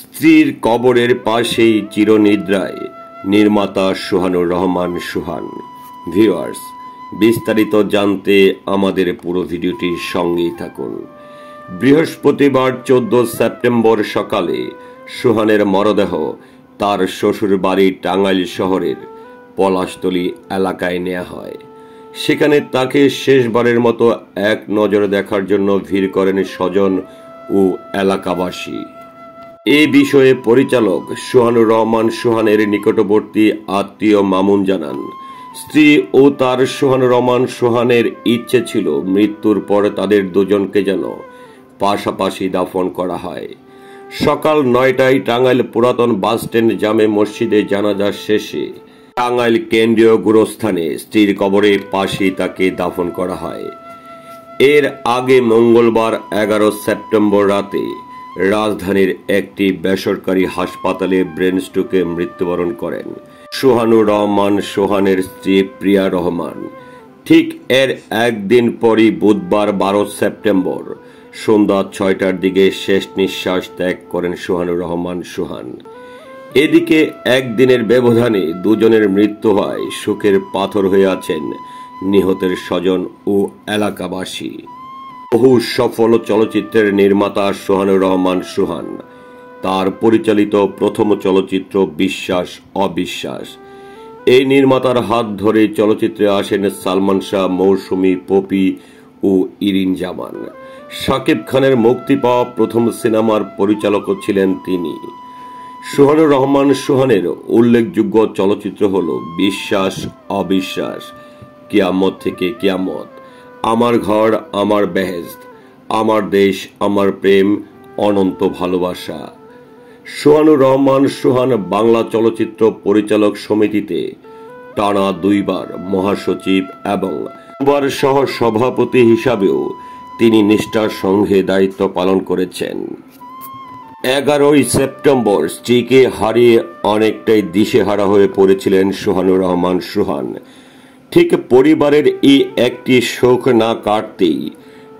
স্ত্রীর কবরের পাশেই চিরনিদ্রায় নির্মাতা সুহানুর রহমান সুহান। ভিওয়ার্স বিস্তারিত জানতে আমাদের পুরো ভিডিওটির সঙ্গেই থাকুন। বৃহস্পতিবার চোদ্দ সেপ্টেম্বর সকালে সুহানের মরদেহ তার শ্বশুর বাড়ি টাঙ্গাইল শহরের পলাশতলী এলাকায় নেওয়া হয়। সেখানে তাকে শেষবারের মতো এক নজরে দেখার জন্য ভিড় করেন স্বজন ও এলাকাবাসী। এ বিষয়ে পরিচালক সোহানুর রহমান সোহানের নিকটবর্তী আত্মীয় মামুন জানান, স্ত্রী ও তার সোহানুর রহমান সোহানের ইচ্ছে ছিল মৃত্যুর পর তাদের দুজনকে যেন পাশাপাশি দাফন করা হয়। সকাল নয়টায় টাঙ্গাইল পুরাতন বাসস্ট্যান্ড জামে মসজিদে জানাজা শেষে টাঙ্গাইল কেন্দ্রীয় গুরুস্থানে স্ত্রীর কবরে পাশেই তাকে দাফন করা হয়। এর আগে মঙ্গলবার এগারো সেপ্টেম্বর রাতে রাজধানীর একটি বেসরকারি হাসপাতালে ব্রেন স্ট্রোকে মৃত্যুবরণ করেন সোহানুর রহমান সোহানের স্ত্রী প্রিয়া রহমান। ঠিক এর একদিন পরই বুধবার বারো সেপ্টেম্বর সন্ধ্যা ছয়টার দিকে শেষ নিঃশ্বাস ত্যাগ করেন সোহানুর রহমান সোহান এদিকে একদিনের ব্যবধানে দুজনের মৃত্যু হয় শোকের পাথর হয়ে আছেন নিহতের স্বজন ও এলাকাবাসী। বহু সফল চলচ্চিত্রের নির্মাতা সোহানুর রহমান সোহান। তার পরিচালিত প্রথম চলচ্চিত্র বিশ্বাস, অবিশ্বাস। এই নির্মাতার হাত ধরে চলচ্চিত্রে আসেন সালমান শাহ, মৌসুমি পপি ও ইরিন জামান। শাকিব খানের মুক্তি পাওয়া প্রথম সিনেমার পরিচালকও ছিলেন তিনি। সোহানুর রহমান সোহানের উল্লেখযোগ্য চলচ্চিত্র হল বিশ্বাস, অবিশ্বাস। কিয়ামত থেকে কিয়ামত। আমার ঘর, আমার বেহেস্ত আমার দেশ, আমার প্রেম, অনন্ত ভালোবাসা। সোহানুর রহমান, সোহান বাংলা চলচ্চিত্র পরিচালক সমিতিতে টানা দুইবার মহাসচিব এবং দুবার সহ সভাপতি হিসাবেও তিনি নিষ্ঠার সঙ্গে দায়িত্ব পালন করেছেন। এগারোই সেপ্টেম্বর স্ত্রীকে হারিয়ে অনেকটাই দিশেহারা হয়ে পড়েছিলেন সোহানুর রহমান সোহান। ঠিক পরিবারের এই একটি শোক না কাটতেই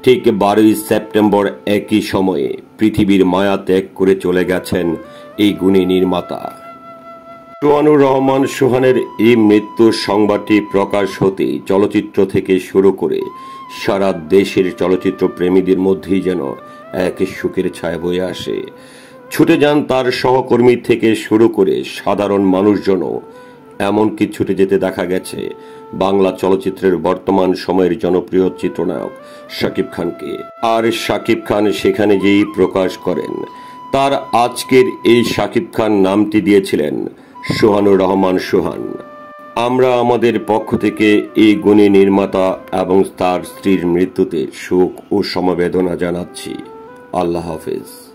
ঠিক বারোই সেপ্টেম্বর একই সময়ে পৃথিবীর মায়া ত্যাগ করে চলে গেছেন এই গুণী নির্মাতা। সোহানুর রহমান সোহানের এই মৃত্যুর সংবাদটি প্রকাশ হতেই চলচ্চিত্র থেকে শুরু করে সারা দেশের চলচ্চিত্র প্রেমীদের মধ্যেই যেন এক সুখের ছায়া বয়ে আসে। ছুটে যান তার সহকর্মী থেকে শুরু করে সাধারণ মানুষজনও এমনকি ছুটে যেতে দেখা গেছে। বাংলা চলচ্চিত্রের বর্তমান সময়ের জনপ্রিয় চিত্রনায়ক শাকিব খানকে। আর শাকিব খান সেখানে যেই প্রকাশ করেন, তার আজকের এই শাকিব খান নামটি দিয়েছিলেন সোহানুর রহমান সোহান। আমরা আমাদের পক্ষ থেকে এই গুণী নির্মাতা এবং তার স্ত্রীর মৃত্যুতে শোক ও সমবেদনা জানাচ্ছি। আল্লাহ হাফেজ।